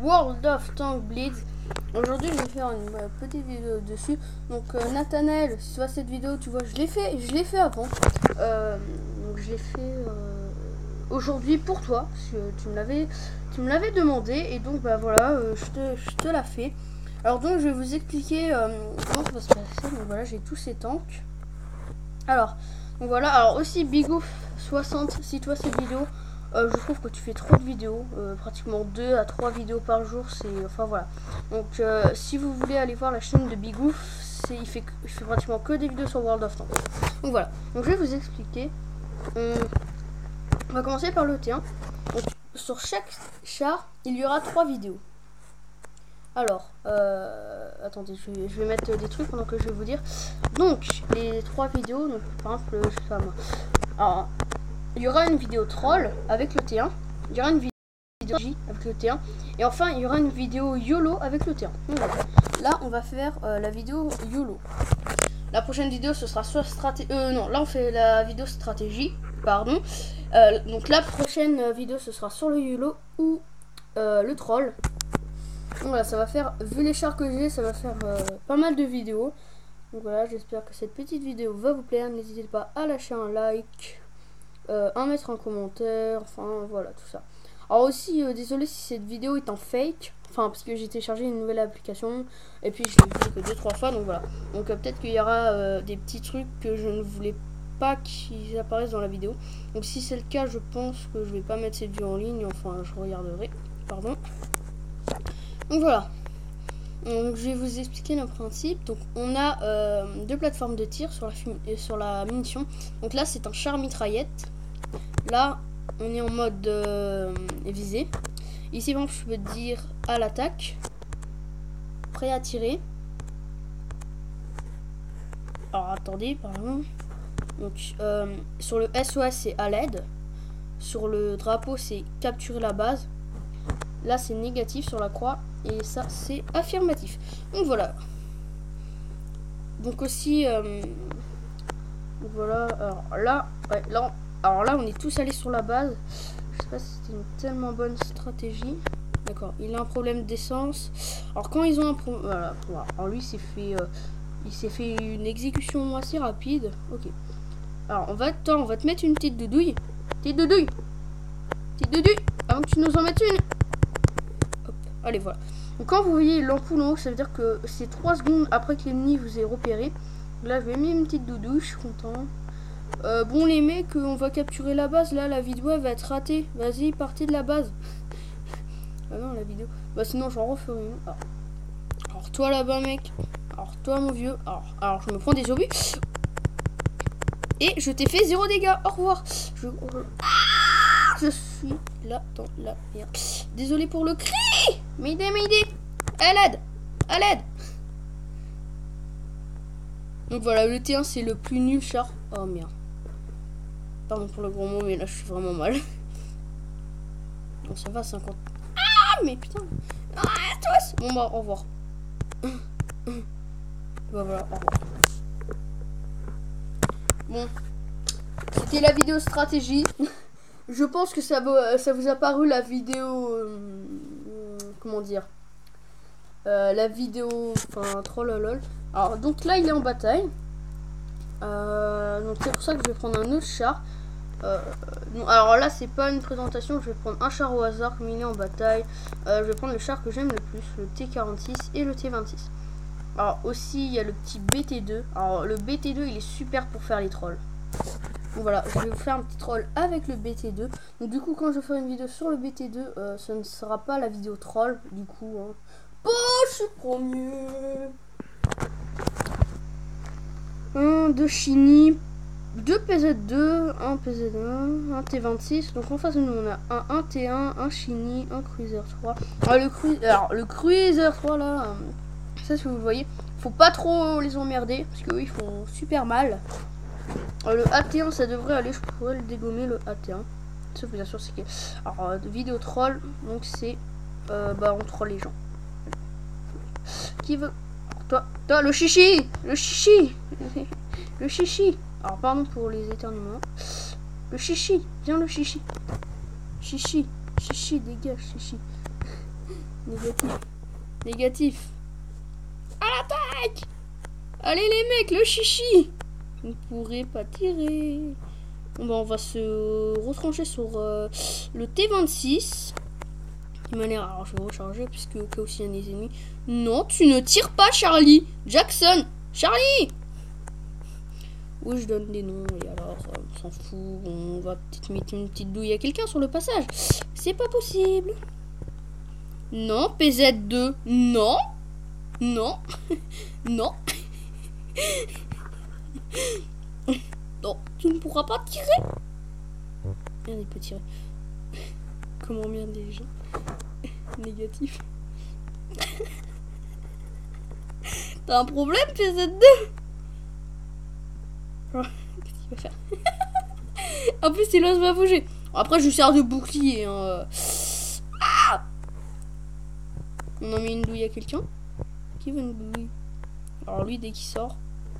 World of Tank Blitz. Aujourd'hui, je vais faire une euh, petite vidéo dessus. Donc, euh, si tu vois cette vidéo, tu vois, je l'ai fait, je l'ai fait avant. Euh, donc, je l'ai fait euh, aujourd'hui pour toi. parce que tu me l'avais, tu me l'avais demandé, et donc, bah voilà, je te, je te la fais. Alors donc, je vais vous expliquer comment ça va se passer. Donc voilà, j'ai tous ces tanks. Alors, donc voilà. Alors aussi, Bigoof 60, si tu vois cette vidéo. Euh, je trouve que tu fais trop de vidéos, euh, pratiquement 2 à 3 vidéos par jour, c'est enfin voilà. Donc euh, si vous voulez aller voir la chaîne de Bigoof, c'est il fait fait pratiquement que des vidéos sur World of Tanks. Donc voilà. Donc je vais vous expliquer. On, va commencer par le T1. Donc, sur chaque char, il y aura 3 vidéos. Alors, attendez, je vais, je vais mettre des trucs pendant que je vais vous dire. Donc, les trois vidéos, donc par exemple, je sais pas moi. Alors, il y aura une vidéo troll avec le T1. Il y aura une vidéo J avec le T1. Et enfin, il y aura une vidéo YOLO avec le T1. Donc, voilà. Là, on va faire euh, la vidéo YOLO. La prochaine vidéo, ce sera soit stratégie. Euh, non, là, on fait la vidéo stratégie. Pardon. Euh, donc, la prochaine vidéo, ce sera sur le YOLO ou euh, le troll. Donc, voilà, ça va faire, vu les chars que j'ai, ça va faire pas mal de vidéos. Donc voilà, j'espère que cette petite vidéo va vous plaire. N'hésitez pas à lâcher un like, euh, à mettre un commentaire, enfin voilà, tout ça. Alors aussi, euh, désolé si cette vidéo est en fake, enfin parce que j'ai téléchargé une nouvelle application et puis je l'ai fait que deux trois fois, donc voilà. Donc euh, peut-être qu'il y aura des petits trucs que je ne voulais pas qu'ils apparaissent dans la vidéo. Donc si c'est le cas, je pense que je vais pas mettre cette vidéo en ligne, enfin je regarderai, pardon. Donc voilà. Donc, je vais vous expliquer le principe. Donc on a euh, deux plateformes de tir sur la, et sur la munition. Donc là c'est un char mitraillette. Là on est en mode euh, visée. Ici bon, je peux dire à l'attaque. Prêt à tirer. Alors attendez, pardon. Donc euh, sur le SOS c'est à l'aide. Sur le drapeau c'est capturer la base. Là c'est négatif sur la croix. Et ça c'est affirmatif. Donc voilà. Donc aussi euh, voilà. Alors là, là, alors là on est tous allés sur la base. Je sais pas si c'était une tellement bonne stratégie. D'accord. Il a un problème d'essence. Alors quand ils ont un problème. Alors lui s'est fait, euh, il s'est fait une exécution assez rapide. Ok. Alors on va, attends, on va te mettre une petite doudouille. Petite doudouille. Petite doudouille. Avant que tu nous en mettes une. Allez voilà. Donc quand vous voyez l'ampoule en haut, ça veut dire que c'est 3 secondes après que l'ennemi vous ait repéré. Là je vais mettre une petite doudouille, je suis content. Euh, bon les mecs, on va capturer la base. Là la vidéo elle va être ratée. Vas-y, partez de la base. ah non la vidéo. Bah sinon j'en referai une. Alors, alors toi là-bas mec. Alors toi mon vieux. Alors, alors je me prends des obus. Et je t'ai fait zéro dégâts. Au revoir. Je, Ah, je suis là dans la merde. Désolé pour le cri. M'aider, m'aider. À l'aide. À l'aide. Donc voilà, le T1 c'est le plus nul char. Oh merde. Pardon pour le gros mot, mais là je suis vraiment mal. Bon, ça va, 50. Ah, mais putain. Ah, c'est- Bon, bah, au revoir. Bah voilà, au revoir. Bon. C'était la vidéo stratégie. Je pense que ça, vous- ça vous a paru la vidéo. euh, comment dire Euh, La vidéo. Enfin, trollolol. Alors, donc là, il est en bataille. Euh, donc, c'est pour ça que je vais prendre un autre char. Euh, non, alors là, c'est pas une présentation. Je vais prendre un char au hasard comme il est en bataille. Euh, je vais prendre le char que j'aime le plus, le T46 et le T26. Alors, aussi, il y a le petit BT2. Alors, le BT2, il est super pour faire les trolls. Donc voilà, je vais vous faire un petit troll avec le BT2. Donc du coup, quand je ferai une vidéo sur le BT2, euh, ce ne sera pas la vidéo troll, du coup. Hein. Oh, je suis premier. Un de Chini, deux PZ2, un PZ1, un T26. Donc en face de nous, on a un 1T1, un Chini, un Cruiser 3. Ah, le, cru... Alors, le Cruiser 3 là, euh, ça si vous le voyez, faut pas trop les emmerder parce qu'eux ils font super mal. Euh, le AT1 ça devrait aller, je pourrais le dégommer le AT1. Sauf bien sûr c'est que. Alors euh, vidéo troll, donc c'est euh, bah on troll les gens. Qui veut Toi, toi le chichi Le chichi Le chichi Alors pardon pour les éternuements. Le chichi Viens le chichi Chichi Chichi dégage chichi Négatif. Négatif. À l'attaque Allez les mecs, le chichi Vous ne pourrez pas tirer. Bon, bah, on va se retrancher sur euh, le T26. De manière, alors je vais recharger puisque au cas où des ennemis. Non, tu ne tires pas, Charlie. Jackson, Charlie. Oui, je donne des noms et alors euh, on s'en fout. On va peut-être mettre une petite douille à quelqu'un sur le passage. C'est pas possible. Non, PZ2. Non. Non. non. non, tu ne pourras pas tirer. Merde, il peut tirer. Comment bien des gens Négatif. T'as un problème, PZ2 Qu'est-ce qu'il va faire? En plus, il ose pas bouger. Après, je sers de bouclier. Hein. Ah On a mis une douille à quelqu'un Qui veut une douille? Alors lui, dès qu'il sort...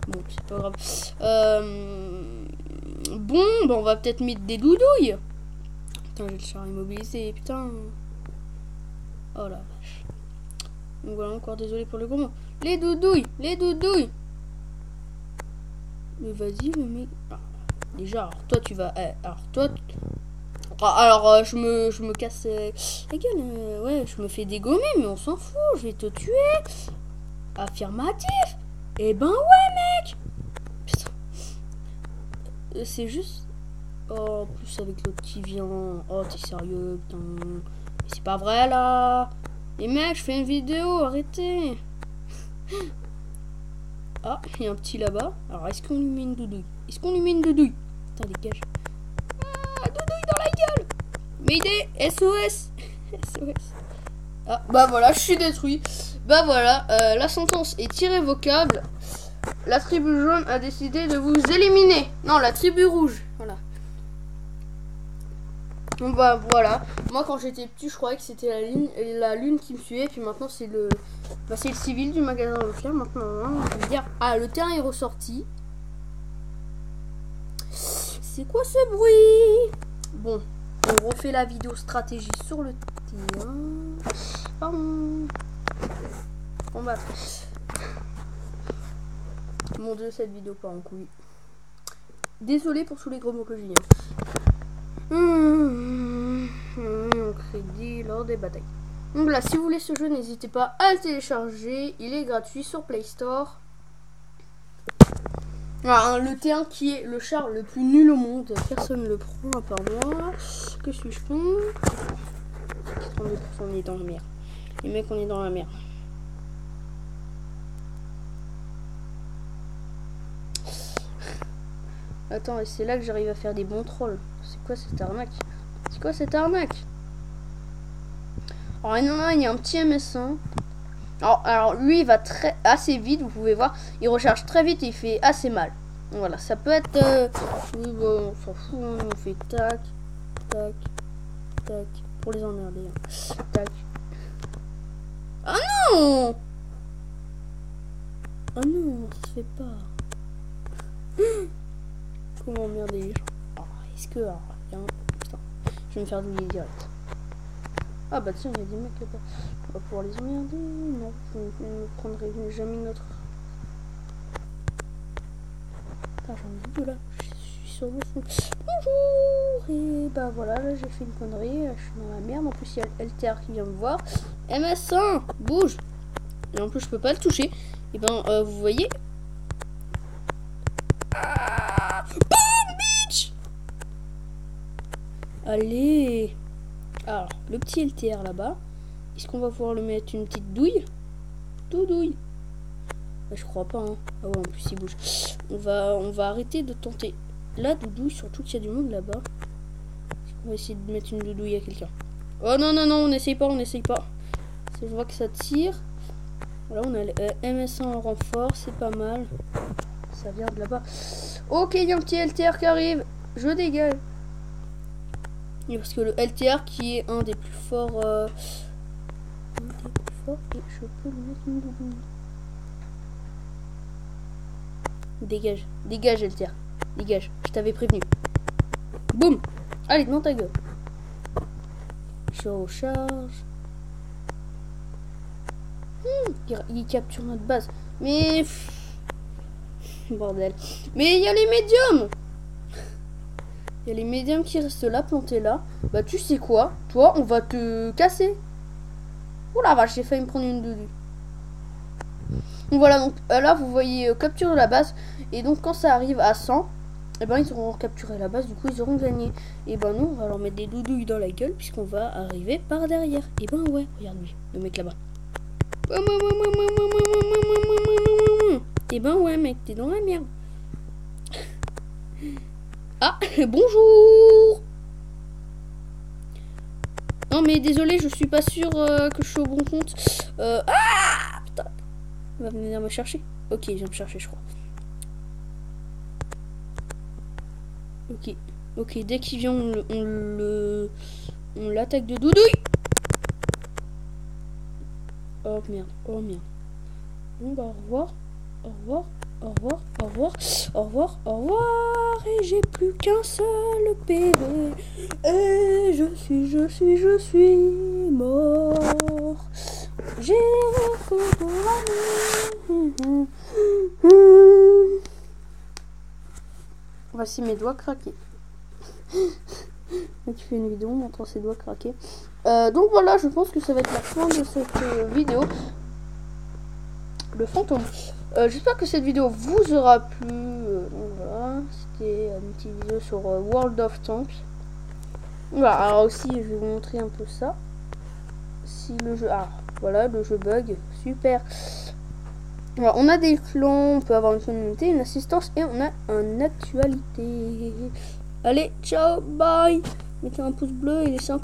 Bon, c'est pas grave. Euh... Bon, bah on va peut-être mettre des doudouilles. Putain, j'ai le char immobilisé, putain. Oh la vache. Donc voilà, encore désolé pour le gros mot. Les doudouilles, les doudouilles. Mais vas-y, le mec. Ah, déjà, alors toi, tu vas. eh, alors toi. Ah, alors, euh, je, me, je me casse euh, euh, ouais, je me fais dégommer, mais on s'en fout. Je vais te tuer. Affirmatif. Eh ben ouais, mec. Euh, C'est juste. Oh, plus avec l'autre qui vient. Oh, t'es sérieux, putain. Mais C'est pas vrai là. Les mecs, je fais une vidéo, arrêtez. Ah, il y a un petit là-bas. Alors, est-ce qu'on lui met une doudouille? Est-ce qu'on lui met une doudouille? Putain, dégage. Ah, doudouille dans la gueule Mayday, SOS SOS. Ah, bah voilà, je suis détruit. Bah voilà, euh, la sentence est irrévocable. La tribu jaune a décidé de vous éliminer. Non, la tribu rouge. Voilà. Bon bah voilà. Moi quand j'étais petit, je croyais que c'était la lune, la lune qui me suivait. Puis maintenant c'est le, bah, c'est le civil du magasin Leclerc. Maintenant, hein, ah le terrain est ressorti. C'est quoi ce bruit? Bon, on refait la vidéo stratégie sur le terrain. Combattre. Mon dieu, cette vidéo part en couille. Désolé pour tous les gros mots que j'ai dit. Mmh, crédit lors des batailles. Donc là, si vous voulez ce jeu, n'hésitez pas à le télécharger. Il est gratuit sur Play Store. Voilà, hein, le T1 qui est le char le plus nul au monde. Personne ne le prend à part moi. Que suis-je con 32% on est dans la merde. Les mecs, on est dans la merde. Attends, et c'est là que j'arrive à faire des bons trolls. C'est quoi cette arnaque? C'est quoi cette arnaque? Alors, il y a il y a un petit MS1. Alors, alors, lui, il va très assez vite, vous pouvez voir. Il recharge très vite et il fait assez mal. Voilà, ça peut être... euh, Oui, on s'en fout, hein, on fait tac, tac, tac, pour les emmerder. hein. Tac. Ah non Ah non, ça se fait pas. Comment emmerder les gens Ah, Est-ce que... ah, Putain, je vais me faire douiller direct. Ah bah tiens, il y a des mecs là-bas. On va pouvoir les emmerder. Non, je ne prendrai jamais notre... Putain, j'en ai deux là. Je suis sur le fond. Et bah voilà, là j'ai fait une connerie. Je suis dans la merde. En plus, il y a LTR qui vient me voir. MS1, bouge Et en plus, je peux pas le toucher. Et ben, euh, vous voyez... Ah bitch Allez Alors, le petit LTR là-bas. Est-ce qu'on va pouvoir le mettre une petite douille? Doudouille Bah, Je crois pas, hein. Ah ouais, en plus, il bouge. On va, on va arrêter de tenter la doudouille, surtout qu'il y a du monde là-bas. On va essayer de mettre une doudouille à quelqu'un. Oh non, non, non, on n'essaye pas, on n'essaye pas. Je vois que ça tire. Voilà, on a le euh, MS1 en renfort, c'est pas mal. Ça vient de là-bas. Ok, il y a un petit LTR qui arrive. Je dégage. Parce que le LTR qui est un des plus forts. euh, un des plus forts, et je peux lui mettre une doudoune. Dégage, dégage LTR. Dégage, je t'avais prévenu. Boum Allez, dans ta gueule. Je recharge. Hmm, il, capture notre base. Mais... Bordel. Mais il y a les médiums Il y a les médiums qui restent là, plantés là. Bah tu sais quoi? Toi, on va te casser. Oh la vache, j'ai failli me prendre une. Donc voilà, donc euh, là vous voyez euh, capture de la base. Et donc quand ça arrive à 100, et ben ils auront capturé la base, du coup ils auront gagné. Et ben nous on va leur mettre des doudouilles dans la gueule puisqu'on va arriver par derrière. Et ben ouais, regarde lui, le mec là-bas. Et ben ouais mec, t'es dans la merde. Ah, bonjour Non mais désolé, je suis pas sûr euh, que je suis au bon compte. Euh, ah Putain Il va venir me chercher. Ok, il vient me chercher je crois. Ok. Ok, dès qu'il vient, on le, on l'attaque de doudouille. Oh merde, oh merde. Bon au revoir, au revoir, au revoir, au revoir, au revoir, au revoir. Et j'ai plus qu'un seul PV. Et je suis, je suis, je suis mort. J'ai fait de. Voici mes doigts craqués. Tu fais une vidéo montrant ses doigts craqués. Euh, donc voilà, je pense que ça va être la fin de cette euh, vidéo. Le fantôme. Euh, J'espère que cette vidéo vous aura plu. Voilà, c'était une petite vidéo sur World of Tanks. Voilà, alors aussi, je vais vous montrer un peu ça. Si le jeu... Ah, voilà, le jeu bug. Super. On a des clans, on peut avoir une communauté, une assistance et on a une actualité. Allez, ciao, bye Mettez un pouce bleu et laissez un